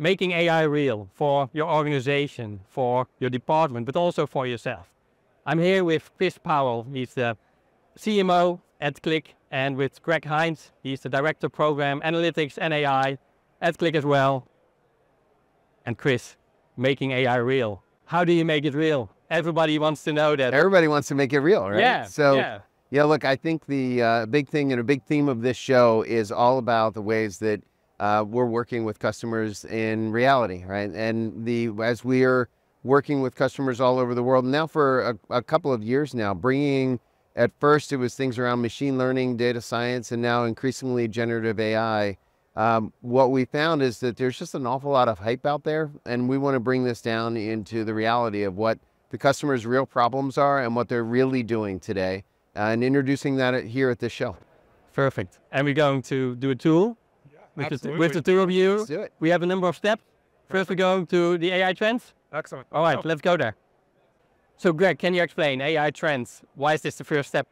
making AI real for your organization, for your department, but also for yourself. I'm here with Chris Powell. He's the CMO at Qlik and with Greg Hines. He's the Director of Program Analytics and AI at Qlik as well. And Chris, making AI real. How do you make it real? Everybody wants to know that. Everybody wants to make it real, right? Yeah. So, yeah. yeah look, I think the uh, big thing and a big theme of this show is all about the ways that uh, we're working with customers in reality, right? And the as we are working with customers all over the world now for a, a couple of years now, bringing at first it was things around machine learning, data science, and now increasingly generative AI. Um, what we found is that there's just an awful lot of hype out there, and we want to bring this down into the reality of what the customer's real problems are and what they're really doing today, uh, and introducing that here at this show. Perfect. And we're going to do a tool With, the, with the two of you. Let's do it. We have a number of steps. First, we're going to the AI trends. Excellent. All right, Oh, let's go there. So, Greg, can you explain AI trends? Why is this the first step?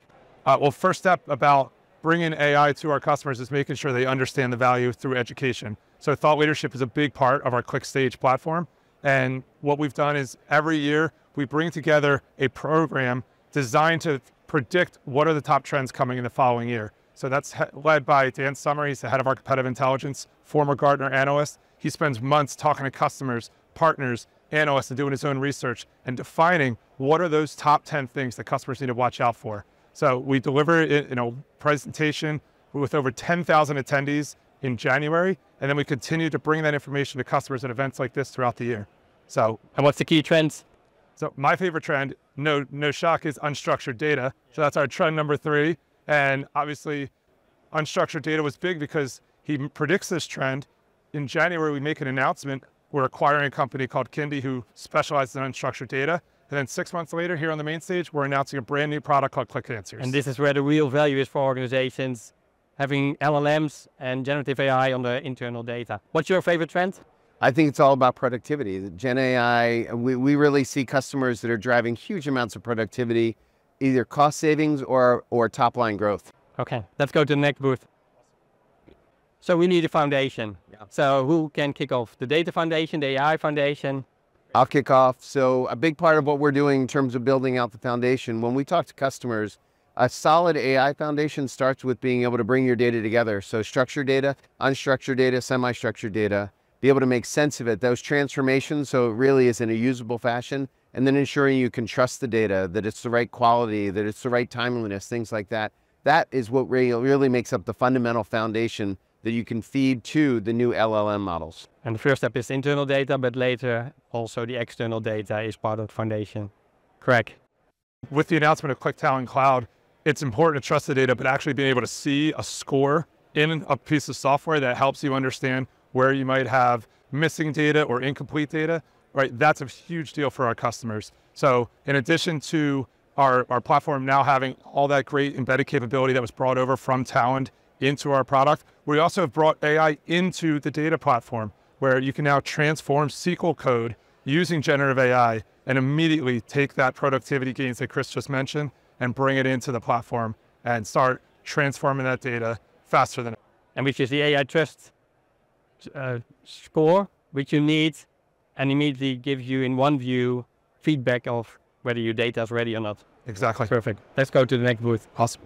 Uh, well, first step about bringing AI to our customers is making sure they understand the value through education. So thought leadership is a big part of our Qlik Staige platform. And what we've done is every year we bring together a program designed to predict what are the top trends coming in the following year. So that's led by Dan Sommer. He's the head of our competitive intelligence, former Gartner analyst. He spends months talking to customers, partners, analysts, and doing his own research and defining what are those top 10 things that customers need to watch out for. So we deliver it in a presentation with over 10,000 attendees in January, and then we continue to bring that information to customers at events like this throughout the year. So, And what's the key trends? so my favorite trend, no, no shock, is unstructured data. So that's our trend number three. And obviously, unstructured data was big because he predicts this trend. In January, we make an announcement. We're acquiring a company called Kyndi who specializes in unstructured data. And then six months later, here on the main stage, we're announcing a brand new product called Qlik Answers. And this is where the real value is for organizations, having LLMs and generative AI on the internal data. What's your favorite trend? I think it's all about productivity. The Gen AI, we, we really see customers that are driving huge amounts of productivity, either cost savings or, or top line growth. Okay, let's go to the next booth. So we need a foundation. Yeah. So who can kick off? The data foundation, the AI foundation? I'll kick off. So, a big part of what we're doing in terms of building out the foundation, when we talk to customers, a solid AI foundation starts with being able to bring your data together. So, structured data, unstructured data, semi structured data, be able to make sense of it, those transformations, so it really is in a usable fashion, and then ensuring you can trust the data, that it's the right quality, that it's the right timeliness, things like that. That is what really, really makes up the fundamental foundation that you can feed to the new LLM models. And the first step is internal data, but later also the external data is part of the foundation. Correct. with the announcement of Qlik Talend Cloud, it's important to trust the data, but actually being able to see a score in a piece of software that helps you understand where you might have missing data or incomplete data, right? That's a huge deal for our customers. So in addition to our, our platform now having all that great embedded capability that was brought over from Talend into our product, we also have brought AI into the data platform where you can now transform SQL code using generative AI and immediately take that productivity gains that Chris just mentioned and bring it into the platform and start transforming that data faster than And which is the AI trust uh, score, which you need, and immediately gives you in one view feedback of whether your data is ready or not. exactly. Perfect. Let's go to the next booth. Awesome.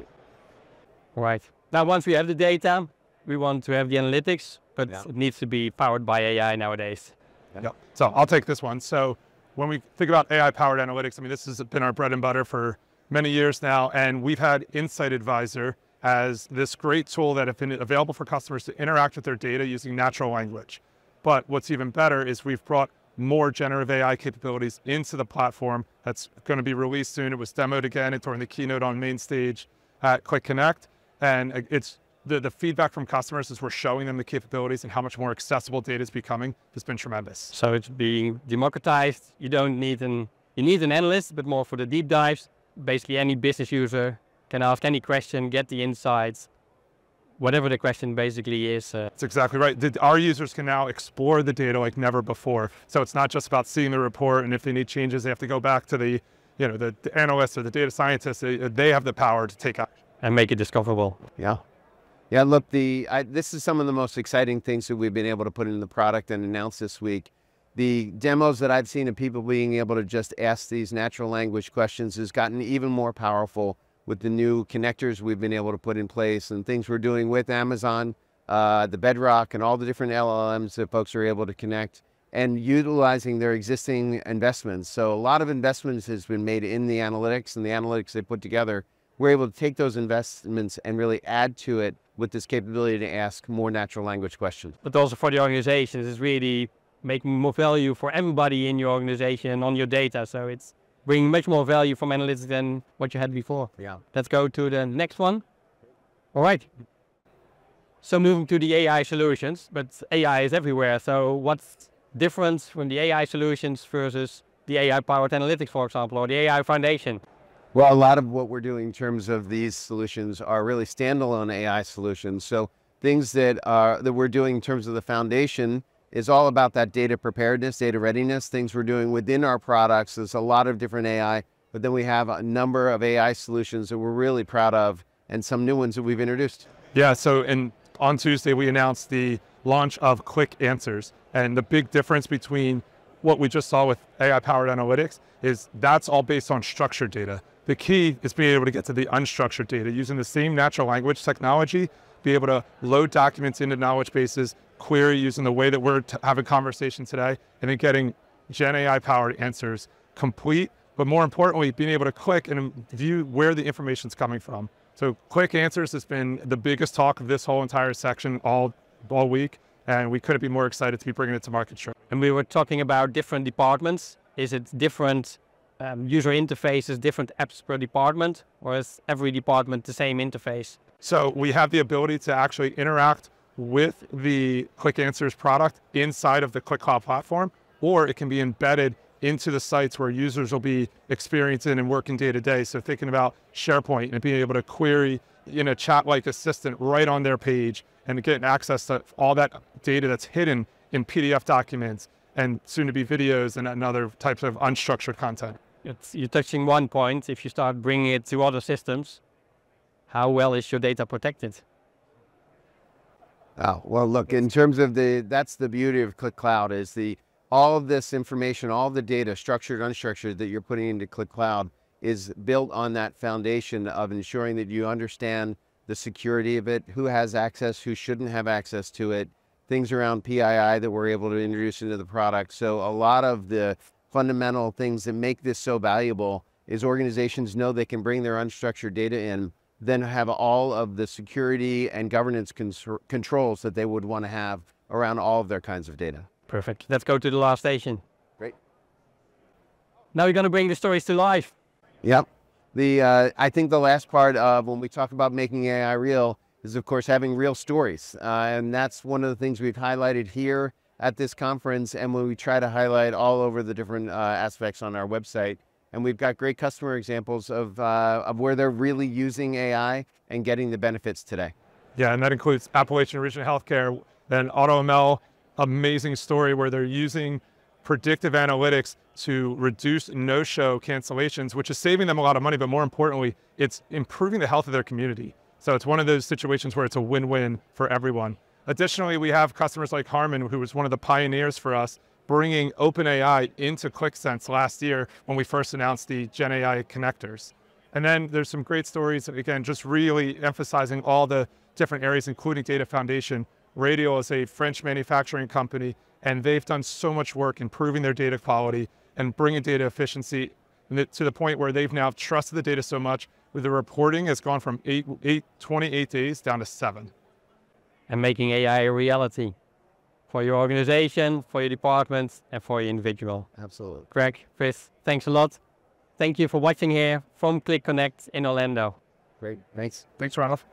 Right. Now, once we have the data, we want to have the analytics, but Yeah. it needs to be powered by AI nowadays. Yep. So I'll take this one. So when we think about AI powered analytics, I mean, this has been our bread and butter for many years now. And we've had Insight Advisor as this great tool that has been available for customers to interact with their data using natural language. But what's even better is we've brought more generative AI capabilities into the platform that's going to be released soon. It was demoed again during the keynote on main stage at Qlik Connect. And it's the, the feedback from customers as we're showing them the capabilities and how much more accessible data is becoming has been tremendous. So it's being democratized. You don't need an you need an analyst, but more for the deep dives. Basically, any business user can ask any question, get the insights, whatever the question basically is. Uh, That's exactly right. The, our users can now explore the data like never before. So it's not just about seeing the report, and if they need changes, they have to go back to the, you know, the, the analysts or the data scientists. They, they have the power to take action. and make it discoverable. Yeah. Yeah, look, the I, this is some of the most exciting things that we've been able to put in the product and announce this week. The demos that I've seen of people being able to just ask these natural language questions has gotten even more powerful with the new connectors we've been able to put in place and things we're doing with Amazon, uh, the Bedrock, and all the different LLMs that folks are able to connect and utilizing their existing investments. So a lot of investments has been made in the analytics and the analytics they put together. We're able to take those investments and really add to it with this capability to ask more natural language questions. But also for the organizations, it's really making more value for everybody in your organization on your data. So it's bringing much more value from analytics than what you had before. Yeah. Let's go to the next one. All right. So moving to the AI solutions, but AI is everywhere. So what's different from the AI solutions versus the AI powered analytics, for example, or the AI foundation? Well, a lot of what we're doing in terms of these solutions are really standalone AI solutions. So things that are that we're doing in terms of the foundation is all about that data preparedness, data readiness, things we're doing within our products. There's a lot of different AI, but then we have a number of AI solutions that we're really proud of and some new ones that we've introduced. Yeah, so in, on Tuesday, we announced the launch of Qlik Answers. And the big difference between what we just saw with AI powered analytics is that's all based on structured data. The key is being able to get to the unstructured data using the same natural language technology, be able to load documents into knowledge bases, query using the way that we're having conversation today, and then getting Gen AI powered answers complete, but more importantly, being able to click and view where the information is coming from. So Qlik Answers has been the biggest talk of this whole entire section all, all week and we couldn't be more excited to be bringing it to market. Sure. And we were talking about different departments. Is it different um, user interfaces, different apps per department, or is every department the same interface? So we have the ability to actually interact with the Qlik Answers product inside of the Cloud platform, or it can be embedded into the sites where users will be experiencing and working day to day. So thinking about SharePoint and being able to query in a chat-like assistant right on their page and getting access to all that data that's hidden in PDF documents and soon to be videos and, other types of unstructured content. It's, you're touching one point. If you start bringing it to other systems, how well is your data protected? Oh, well, look, in terms of the, that's the beauty of Qlik Cloud is the, all of this information, all the data, structured, unstructured, that you're putting into Qlik Cloud is built on that foundation of ensuring that you understand the security of it, who has access, who shouldn't have access to it, things around PII that we're able to introduce into the product. So a lot of the fundamental things that make this so valuable is organizations know they can bring their unstructured data in, then have all of the security and governance controls that they would want to have around all of their kinds of data. Perfect. Let's go to the last station. Great. Now we're going to bring the stories to life. Yep. The, uh, I think the last part of when we talk about making AI real is of course having real stories. Uh, and that's one of the things we've highlighted here at this conference and when we try to highlight all over the different uh, aspects on our website. And we've got great customer examples of, uh, of where they're really using AI and getting the benefits today. Yeah, and that includes Appalachian Regional Healthcare, then AutoML, amazing story where they're using predictive analytics to reduce no-show cancellations, which is saving them a lot of money, but more importantly, it's improving the health of their community. So it's one of those situations where it's a win-win for everyone. Additionally, we have customers like Harman, who was one of the pioneers for us, bringing OpenAI into QlikSense last year when we first announced the GenAI connectors. And then there's some great stories, again, just really emphasizing all the different areas, including data foundation. Radiall is a French manufacturing company and they've done so much work improving their data quality and bringing data efficiency to the point where they've now trusted the data so much with the reporting has gone from eight, eight, 28 days down to seven. And making AI a reality for your organization, for your department, and for your individual. Absolutely. Greg, Chris, thanks a lot. Thank you for watching here from Qlik Connect in Orlando. Great. Thanks. Thanks, Ronald.